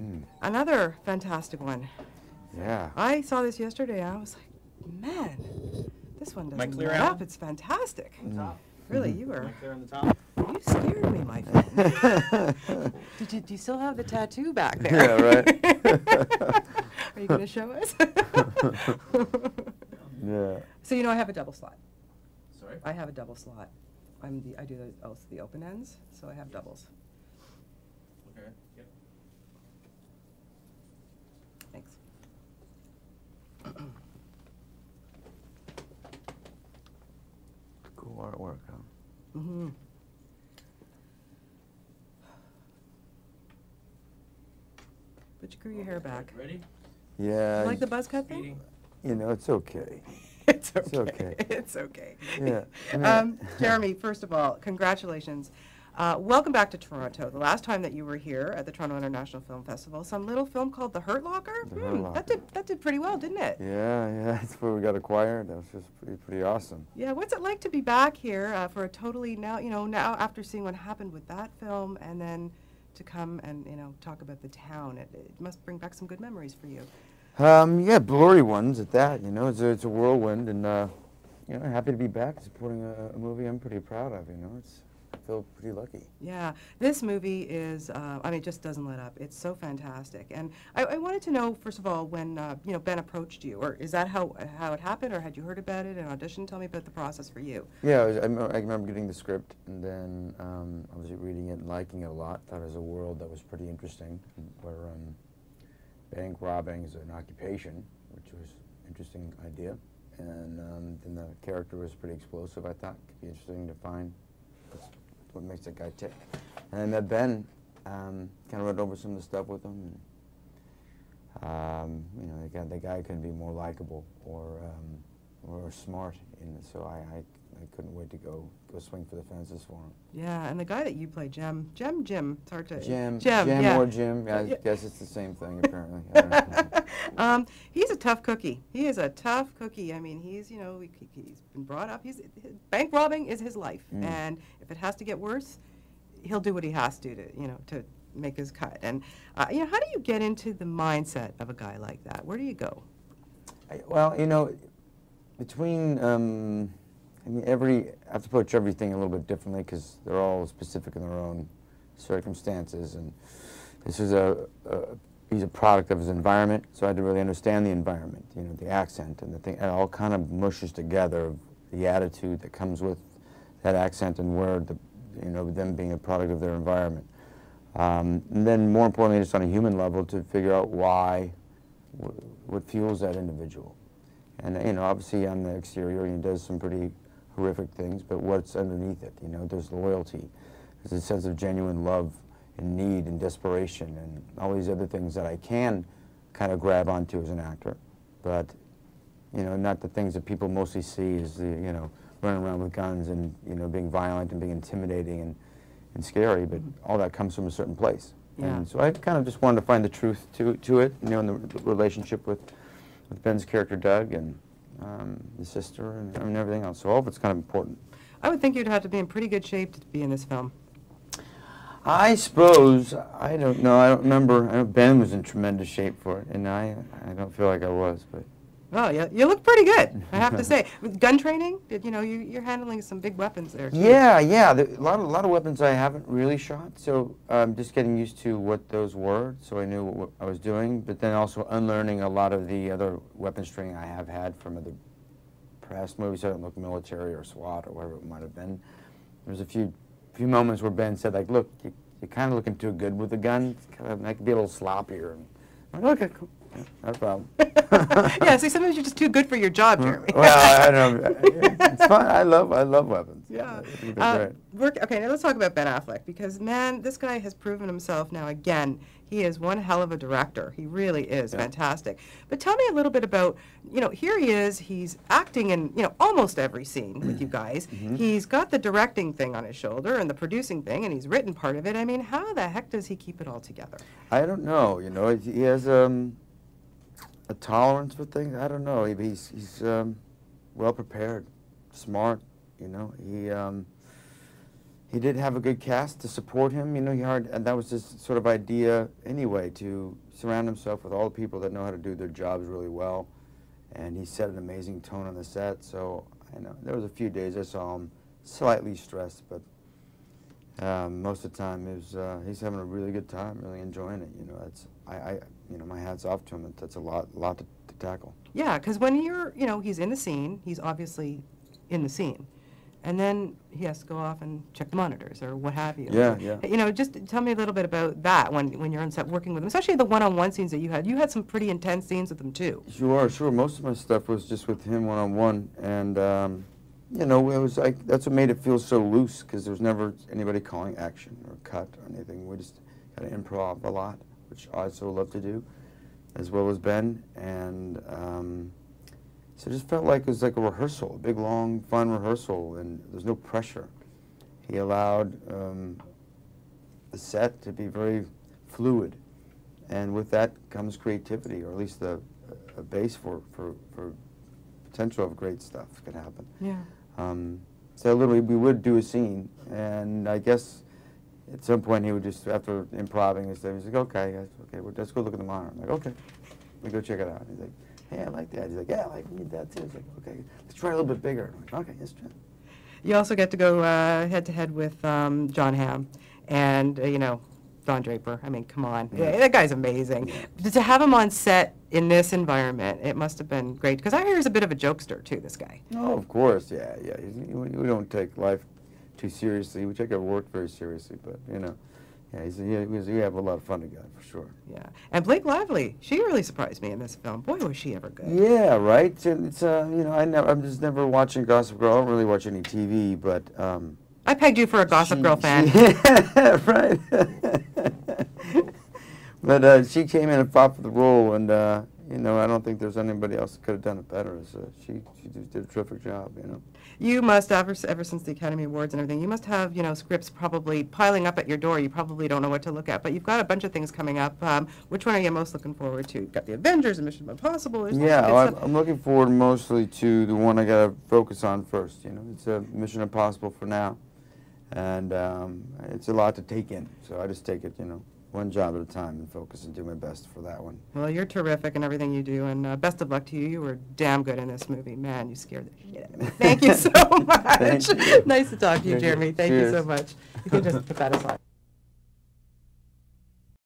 Mm. Another fantastic one. Yeah. I saw this yesterday. I was like, man, this one doesn't clear, let Alan? up. It's fantastic. On top? Really, you Am I were. clear on the top? You scared me, my friend. Did you, do you still have the tattoo back there? Yeah, right. Are you going to show us? yeah. so you know I have a double slot. Sorry? I have a double slot. I'm the I do the also the open ends, so I have doubles. Okay. Cool artwork. Mm-hmm. But you grew your hair back. Ready? Yeah. You like the buzz cut thing? You know, it's okay. It's okay. It's okay. It's okay. Yeah, I mean- um, Jeremy, first of all, congratulations. Uh, welcome back to Toronto. The last time that you were here at the Toronto International Film Festival, some little film called The Hurt Locker. The Hurt Locker. That did that did pretty well, didn't it? Yeah, yeah. That's where we got acquired. That was just pretty, pretty awesome. Yeah, what's it like to be back here uh, for a totally now, you know, now after seeing what happened with that film and then to come and, you know, talk about the town? It, it must bring back some good memories for you. Um, yeah, blurry ones at that. You know, it's a, it's a whirlwind, and uh, you know, happy to be back supporting a, a movie I'm pretty proud of. You know, it's I feel pretty lucky. Yeah, this movie is, uh, I mean, it just doesn't let up. It's so fantastic. And I, I wanted to know, first of all, when, uh, you know, Ben approached you, or is that how, how it happened, or had you heard about it in audition? Tell me about the process for you. Yeah, I, was, I, remember, I remember getting the script and then um, was reading it and liking it a lot. Thought it was a world that was pretty interesting, where um, bank robbing is an occupation, which was an interesting idea. And um, then the character was pretty explosive. I thought it could be interesting to find what makes that guy tick. And I met Ben, um, kind of went over some of the stuff with him. And, um, you know, the guy, the guy couldn't be more likable or um, or smart, and so I, I I couldn't wait to go go swing for the fences for him. Yeah, and the guy that you play, Jem, Jem, Jim, it's hard to... Jim, Jem, Jim yeah. or Jim, I Yeah. guess it's the same thing apparently. I don't know. um, he's a tough cookie. He is a tough cookie. I mean, he's, you know, he, he's been brought up, he's, bank robbing is his life. Mm. And if it has to get worse, he'll do what he has to, to, you know, to make his cut. And, uh, you know, how do you get into the mindset of a guy like that? Where do you go? I- well, you know, between um, I mean, every I have to approach everything a little bit differently because they're all specific in their own circumstances, and this is a, a he's a product of his environment, so I had to really understand the environment, you know, the accent and the thing, it all kind of mushes together the attitude that comes with that accent and where the you know them being a product of their environment. Um, and then more importantly, just on a human level, to figure out why, wh- what fuels that individual. And you know, obviously on the exterior, he does some pretty horrific things, but what's underneath it? You know, there's loyalty, there's a sense of genuine love and need and desperation, and all these other things that I can kind of grab onto as an actor, but you know, not the things that people mostly see is the you know running around with guns and you know being violent and being intimidating and and scary, but mm-hmm. all that comes from a certain place. Yeah. And so I kind of just wanted to find the truth to to it, you know, in the relationship with with Ben's character Doug and um, his sister and, and everything else. So all of it's kind of important. I would think you'd have to be in pretty good shape to be in this film. I suppose I don't know. I don't remember. I know Ben was in tremendous shape for it, and I I don't feel like I was, but Well, you, you look pretty good, I have to say. With gun training, did, you know, you, you're handling some big weapons there. too. yeah, yeah. The, a lot of a lot of weapons I haven't really shot, so um, just getting used to what those were, so I knew what I was doing. But then also unlearning a lot of the other weapons training I have had from other past movies. I don't look military or SWAT or whatever it might have been. There was a few few moments where Ben said like, "Look, you, you're kind of looking too good with the gun. It's kind of, I could be a little sloppier." And I'm like, "Okay, cool, yeah, no problem." yeah, see, sometimes you're just too good for your job, Jeremy. Mm, well, I don't know. It's fun. I love I love weapons. Yeah. I think they're Uh, great. work, okay, now let's talk about Ben Affleck because, man, this guy has proven himself now again. He is one hell of a director. He really is Yeah. fantastic. But tell me a little bit about, you know, here he is. He's acting in, you know, almost every scene with you guys. Mm-hmm. He's got the directing thing on his shoulder and the producing thing, and he's written part of it. I mean, how the heck does he keep it all together? I don't know. You know, he has um, a tolerance for things. I don't know. He, he's he's um, well prepared, smart. You know, he um, he did have a good cast to support him. You know, he hired, and that was his sort of idea anyway to surround himself with all the people that know how to do their jobs really well. And he set an amazing tone on the set. So I know there was a few days I saw him slightly stressed, but um, most of the time it was, uh, he's having a really good time, really enjoying it. You know, that's I, I you know, my hats off to him. That's a lot, lot to, to tackle. Yeah, because when you're, you know, he's in the scene, he's obviously in the scene. And then he has to go off and check the monitors or what have you. Yeah, yeah. You know, just tell me a little bit about that when, when you're on set working with him, especially the one-on-one scenes that you had. You had some pretty intense scenes with him too. Sure, sure. Most of my stuff was just with him one on one, and um, you know, it was like that's what made it feel so loose because there was never anybody calling action or cut or anything. We just kind of improv a lot, which I also love to do, as well as Ben, and um, so it just felt like it was like a rehearsal, a big long fun rehearsal, and there's no pressure. He allowed um, the set to be very fluid, and with that comes creativity, or at least the a base for, for, for potential of great stuff could happen. Yeah. Um, so literally, we would do a scene, and I guess at some point he would just, after improving and stuff, he's like, "Okay, guys, okay, well, let's go look at the monitor." I'm like, "Okay," we go check it out. He's like, "Hey, I like that." He's like, "Yeah, I like that too." He's like, "Okay, let's try a little bit bigger." I'm like, "Okay, let's try." You also get to go uh, head-to-head with um, Jon Hamm and, uh, you know, Don Draper. I mean, come on. Yeah. Yeah, that guy's amazing. To have him on set in this environment, it must have been great. Because I hear he's a bit of a jokester, too, this guy. Oh, of course, yeah, yeah. We don't take life too seriously. We take our work very seriously, but you know, yeah, he's, he, he's, we have a lot of fun together for sure. Yeah. And Blake Lively, she really surprised me in this film. Boy, was she ever good. Yeah, right. It's, it's uh, you know, I never, I'm just never watching Gossip Girl. I don't really watch any TV, but um, I pegged you for a Gossip she- Girl fan. she- yeah, right. but uh, she came in and fought for the role, and uh, you know, I don't think there's anybody else that could have done it better. So she she just did a terrific job. You know. You must, ever, ever since the Academy Awards and everything, you must have, you know, scripts probably piling up at your door. You probably don't know what to look at, but you've got a bunch of things coming up. Um, which one are you most looking forward to? You've got the Avengers and Mission Impossible. Yeah, well, I'm. I'm looking forward mostly to the one I got to focus on first. You know, it's a Mission Impossible for now, and um, it's a lot to take in. So I just take it, you know, one job at a time and focus and do my best for that one. Well, you're terrific in everything you do, and uh, best of luck to you. You were damn good in this movie. Man, you scared the shit out of me. Thank you so much. Nice to talk to you, Thank you. Jeremy. Thank you so much. You can just put that aside.